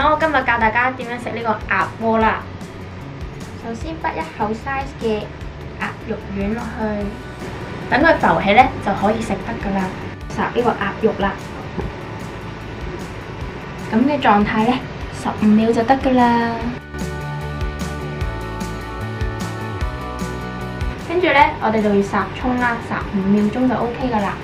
咁我今日教大家点样食呢个鸭窝啦。首先滗一口 size 嘅鸭肉丸落去，等佢浮起咧就可以食得噶啦。霎呢个鸭肉啦，咁嘅状态咧，十五秒就得噶啦。跟住咧，我哋就要霎葱啦，霎五秒钟就 OK 噶啦。